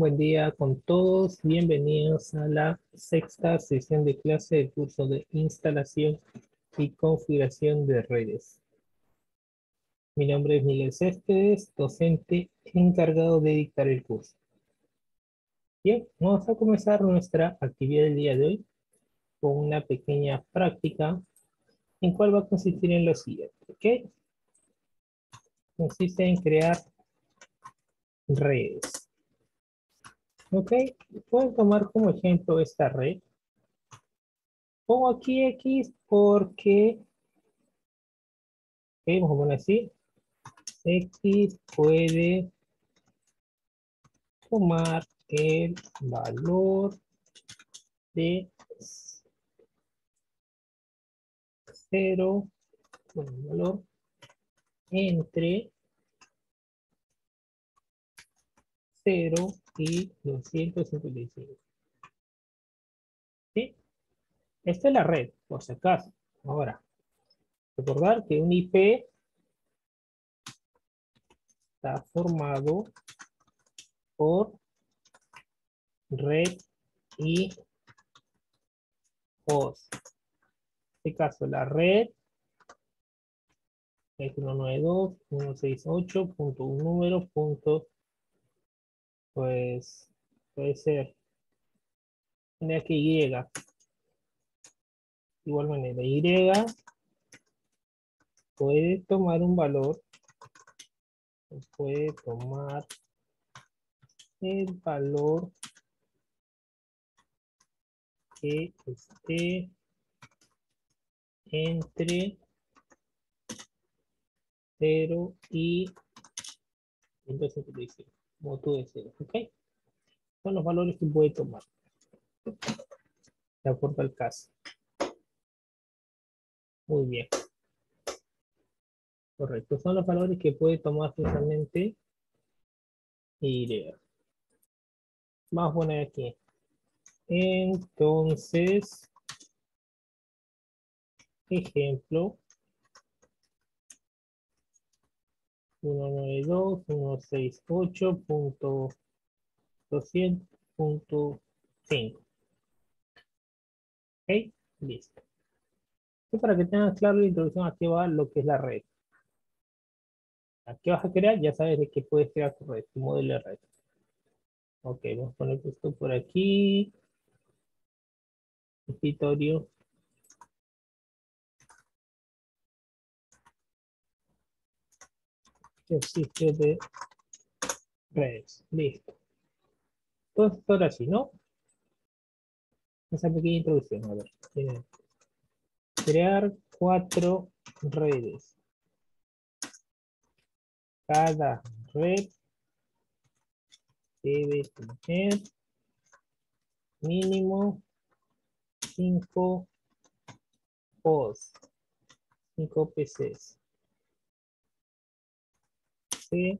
Buen día con todos. Bienvenidos a la sexta sesión de clase del curso de instalación y configuración de redes. Mi nombre es Miguel Céspedes, docente encargado de dictar el curso. Bien, vamos a comenzar nuestra actividad del día de hoy con una pequeña práctica en cual va a consistir en lo siguiente, ¿ok? Consiste en crear redes. Ok, pueden tomar como ejemplo esta red. Pongo aquí X porque, vamos a poner así, X puede tomar el valor de 0, bueno, valor entre 0 y 255. ¿Sí? Esta es la red, por si acaso. Ahora, recordar que un IP está formado por red y host. En este caso, la red es 192.168.1 número punto pues puede ser una que Y. Igual manera, Y puede tomar un valor, puede tomar el valor que esté entre 0 y 175 como tú deseas, ¿ok? Son los valores que puede tomar. De acuerdo al caso. Muy bien. Correcto. Son los valores que puede tomar precisamente Y. Vamos a poner aquí. Entonces, ejemplo, 192.168.200.5. Ok, listo. Y para que tengas claro la introducción, aquí va lo que es la red. Aquí vas a crear, ya sabes de qué puedes crear tu red, tu modelo de red. Ok, vamos a poner esto por aquí. Escritorio. Sitio de redes. Listo. Entonces, ahora sí, ¿no? Esa pequeña introducción. A ver. Crear cuatro redes. Cada red debe tener mínimo cinco pods, cinco PCs se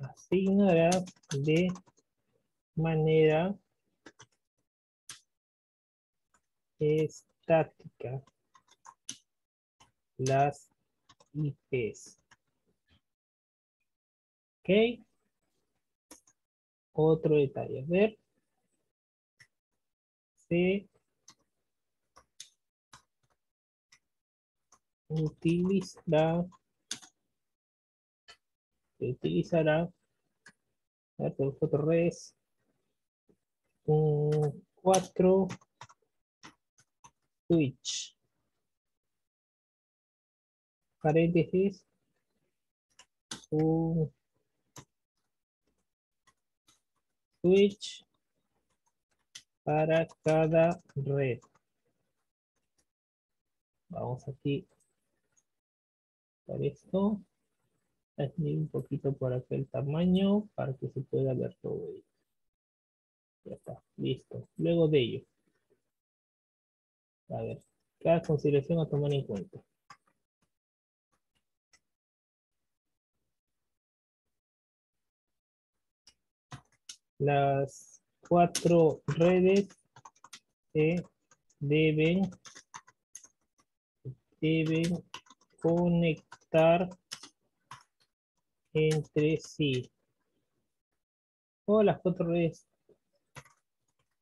asignará de manera estática las IPs. Ok. Otro detalle. Ver. Se utilizará. Utilizará otro res. Un 4 switch. Paréntesis. Un switch para cada red. Vamos aquí. Para esto un poquito por aquel tamaño para que se pueda ver todo ello. Ya está, listo. Luego de ello. A ver, cada consideración a tomar en cuenta. Las cuatro redes se deben, deben conectar entre sí. O las cuatro redes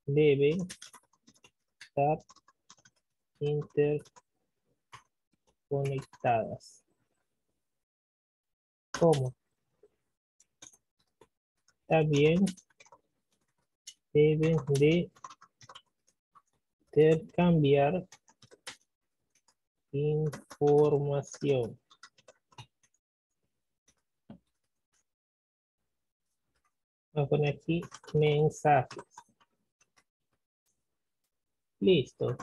deben estar interconectadas. ¿Cómo? También deben de intercambiar información. Voy a poner aquí mensajes. Listo.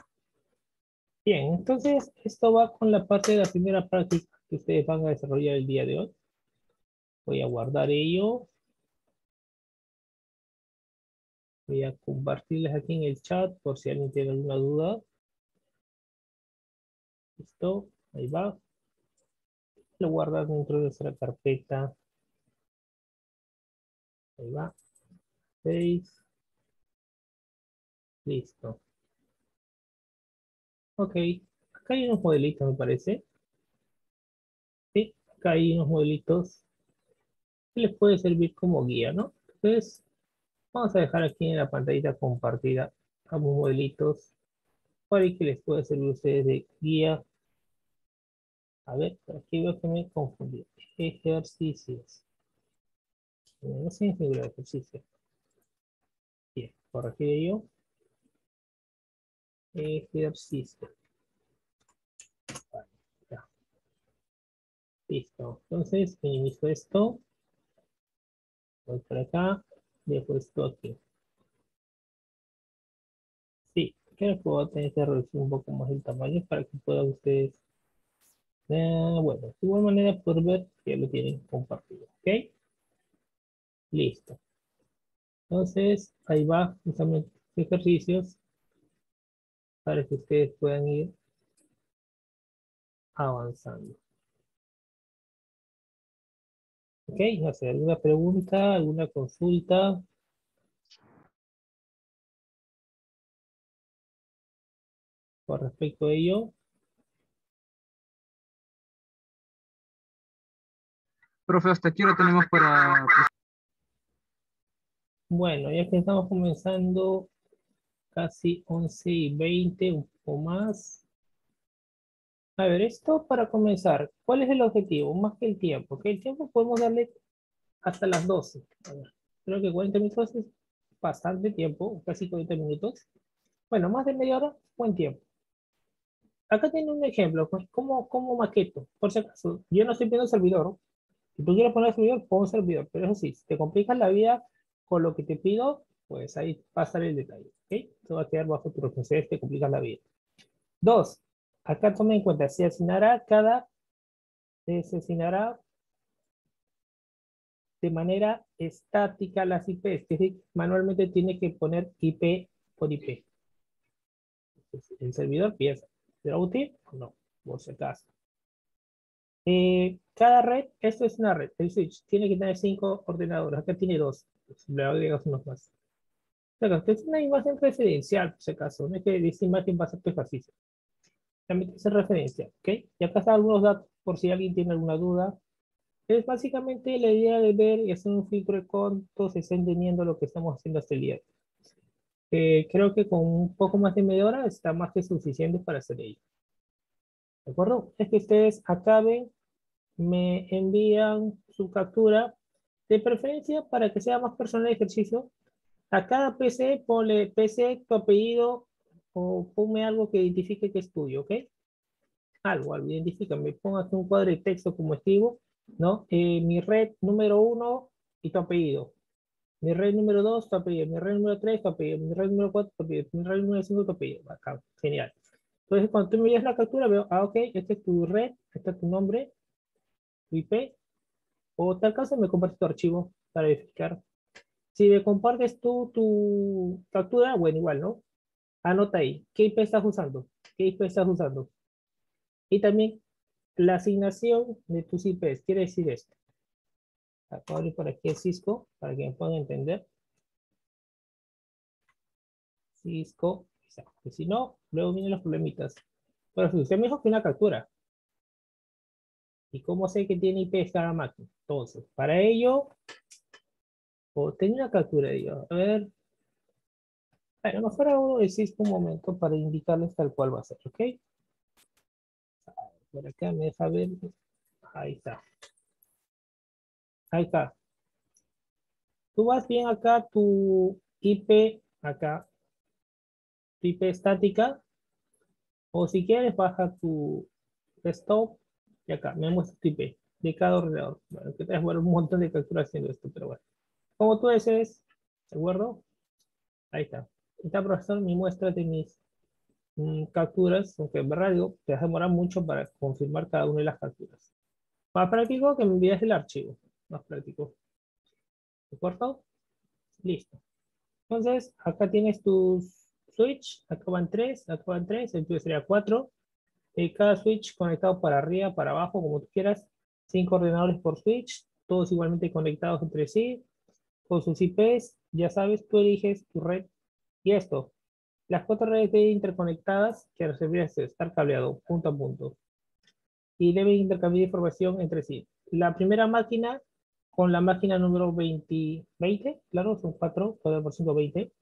Bien, entonces esto va con la parte de la primera práctica que ustedes van a desarrollar el día de hoy. Voy a guardar ello. Voy a compartirles aquí en el chat por si alguien tiene alguna duda. Listo, ahí va. Lo guardas dentro de nuestra carpeta. Ahí va. Seis. Listo. Ok. Acá hay unos modelitos, me parece. Sí, acá hay unos modelitos que les puede servir como guía, ¿no? Entonces, vamos a dejar aquí en la pantallita compartida ambos modelitos para que les pueda servir a ustedes de guía a ver, aquí veo que me confundí. Ejercicios. No significa ejercicio. Bien, corregiré yo. Ejercicio. ya. Listo. Entonces, minimizo esto. Voy por acá. Dejo esto aquí. Sí, creo que voy a tener que reducir un poco más el tamaño para que puedan ustedes eh, bueno, de igual manera por ver que lo tienen compartido. ¿Ok? Listo. Entonces, ahí va justamente ejercicios para que ustedes puedan ir avanzando. Ok, no ¿alguna pregunta, alguna consulta? Con respecto a ello. Profe, hasta aquí lo tenemos para... Bueno, ya que estamos comenzando casi 11 y 20, un poco más. A ver, esto para comenzar, ¿cuál es el objetivo? Más que el tiempo, ¿ok? El tiempo podemos darle hasta las 12. A ver, creo que 40 minutos es bastante tiempo, casi 40 minutos. Bueno, más de media hora, buen tiempo. Acá tiene un ejemplo, pues, ¿cómo, cómo maqueto? Por si acaso, yo no estoy viendo servidor, si tú quieres poner servidor, pon servidor. Pero eso sí, si te complicas la vida con lo que te pido, pues ahí pasa el detalle. ¿Ok? Esto va a quedar bajo tu responsabilidad te complicas la vida. Dos, acá tome en cuenta, se asignará cada, se asignará de manera estática las IPs. Es decir, manualmente tiene que poner IP por IP. el servidor piensa, ¿será útil o no? Por si acaso. Eh, cada red, esto es una red, el switch tiene que tener cinco ordenadores, acá tiene dos, le agregas unos más. Esta es una imagen referencial, por si acaso, no es que esta imagen va a ser tu ejercicio. También es referencia, ¿ok? Y acá están algunos datos, por si alguien tiene alguna duda. Es básicamente la idea de ver y hacer un filtro de contos, se está entendiendo lo que estamos haciendo hasta el día. Eh, creo que con un poco más de media hora está más que suficiente para hacer ello. ¿De acuerdo? Es que ustedes acaben me envían su captura, de preferencia para que sea más personal el ejercicio. A cada PC ponle PC, tu apellido o ponme algo que identifique que es tuyo, ¿ok? Algo, algo, identifícame. Pongas un cuadro de texto como escribo, ¿no? Eh, mi red número uno y tu apellido. Mi red número dos, tu apellido. Mi red número tres, tu apellido. Mi red número cuatro, tu apellido. Mi red número cinco, tu apellido. Acá, genial. Entonces, cuando tú me envías la captura, veo, ah, ok, este es tu red, este es tu nombre, IP, o tal caso me compartes tu archivo para verificar. Si me compartes tú tu factura, bueno, igual, ¿no? Anota ahí, ¿qué IP estás usando? ¿Qué IP estás usando? Y también la asignación de tus IPs, quiere decir esto. Acabo abrir por aquí el Cisco para que me puedan entender. Cisco, exacto. Si no, luego vienen los problemitas. Pero si usted me dijo que una captura, ¿Y cómo sé que tiene IP máquina? Entonces, para ello, tengo una captura de ello. A ver. Bueno, no fuera uno existe un momento para indicarles tal cual va a ser, ¿ok? Por acá me deja ver. Ahí está. Ahí está. Tú vas bien acá, tu IP, acá, tu IP estática, o si quieres baja tu desktop y acá me muestra IP de cada ordenador. Bueno, que vas a un montón de capturas haciendo esto, pero bueno. Como tú desees, ¿de acuerdo? Ahí está. Esta profesor mi muestra de mis mm, capturas, aunque en verdad digo, te va a demorar mucho para confirmar cada una de las capturas. Más práctico que me envíes el archivo. Más práctico. ¿De acuerdo? Listo. Entonces, acá tienes tus switch, acá van tres, acá van tres, entonces sería cuatro. Eh, cada switch conectado para arriba, para abajo, como tú quieras. Cinco ordenadores por switch, todos igualmente conectados entre sí, con sus IPs. Ya sabes, tú eliges tu red. Y esto, las cuatro redes de interconectadas que deberían estar cableado punto a punto. Y deben intercambiar información entre sí. La primera máquina con la máquina número 20, 20 claro, son 4, 4 por 5, 20.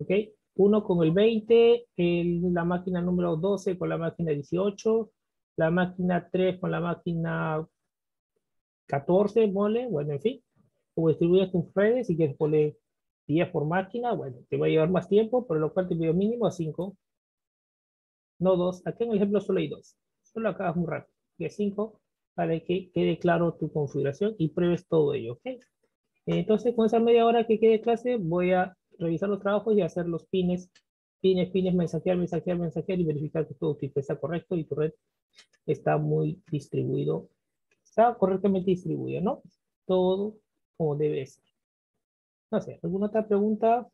¿Ok? Uno con el 20, la máquina número 12 con la máquina 18, la máquina 3 con la máquina 14, mole, bueno, en fin. Como distribuyes tus redes y quieres poner 10 por máquina, bueno, te va a llevar más tiempo, por lo cual te pido mínimo a 5. No 2. Aquí en el ejemplo solo hay 2. Solo acabas muy rápido. De 5 para que quede claro tu configuración y pruebes todo ello, ¿ok? Entonces, con esa media hora que quede clase, voy a revisar los trabajos y hacer los pines, pines, pines, mensajear, mensajear, mensajear y verificar que todo tipo está correcto y tu red está muy distribuido, está correctamente distribuido, ¿no? Todo como debe ser. No sé, ¿alguna otra pregunta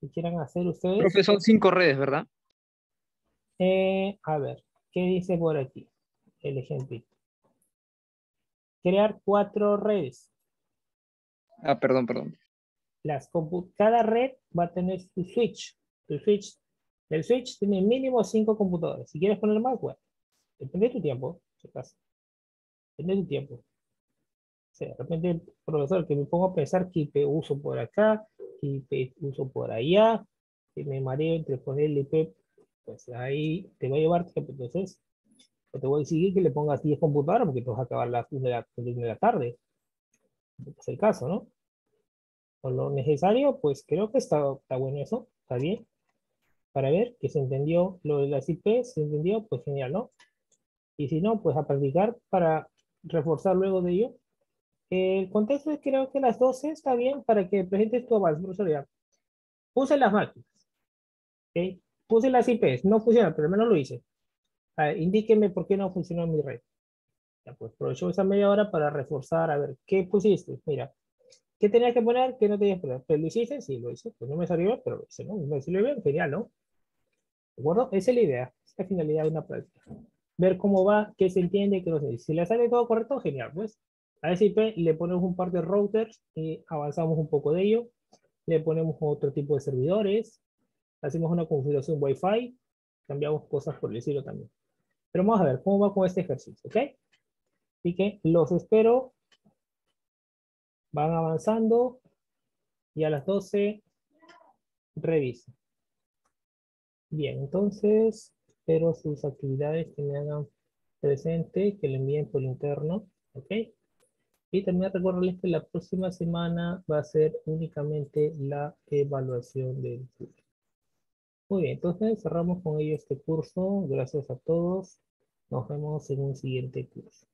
que quieran hacer ustedes? Profe, son cinco redes, ¿verdad? Eh, a ver, ¿qué dice por aquí? El ejemplo. Crear cuatro redes. Ah, perdón, perdón. Cada red va a tener su switch. El switch, el switch tiene mínimo cinco computadores. Si quieres poner más, bueno, depende de tu tiempo, Depende de tu tiempo. O de repente, profesor, que me pongo a pensar que uso por acá, que uso por allá, que me mareo entre poner el IP, pues ahí te va a llevar. Entonces, te voy a exigir que le pongas 10 computadoras porque te vas a acabar las 1 de la, de la tarde. Es el caso, ¿no? Lo necesario, pues creo que está, está bueno eso, está bien. Para ver que se entendió lo de las IP, se entendió, pues genial, ¿no? Y si no, pues a practicar para reforzar luego de ello el contexto es creo que las 12 está bien para que presentes tu avance, profesor. Puse las máquinas. ¿okay? Puse las IPs. No funciona, pero al menos lo hice. indíqueme por qué no funcionó mi red. Ya, pues aprovecho esa media hora para reforzar, a ver, ¿qué pusiste? Mira, ¿qué tenías que poner? ¿Qué no tenías que poner? ¿Pero lo hiciste? Sí, lo hice. Pues no me salió bien, pero lo hice, ¿no? Me salió bien, genial, ¿no? ¿De acuerdo? Esa es la idea. Es la finalidad de una práctica. Ver cómo va, qué se entiende, qué no se dice. Si le sale todo correcto, genial, pues. A ese IP le ponemos un par de routers y avanzamos un poco de ello. Le ponemos otro tipo de servidores. Hacemos una configuración Wi-Fi. Cambiamos cosas por el estilo también. Pero vamos a ver cómo va con este ejercicio, ¿ok? Así que los espero. Van avanzando. Y a las 12 revisen. Bien, entonces espero sus actividades que me hagan presente, que le envíen por interno, ¿ok? Y también recordarles que la próxima semana va a ser únicamente la evaluación del curso. Muy bien, entonces cerramos con ello este curso. Gracias a todos. Nos vemos en un siguiente curso.